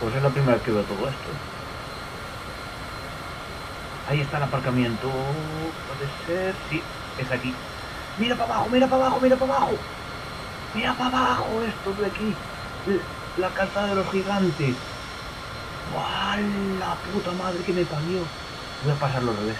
Pues es la primera vez que veo todo esto. Ahí está el aparcamiento. Puede ser. Sí, es aquí. Mira para abajo, mira para abajo, mira para abajo. Mira para abajo esto de aquí. La casa de los gigantes. ¡Guau! La puta madre que me parió. Voy a pasarlo al revés.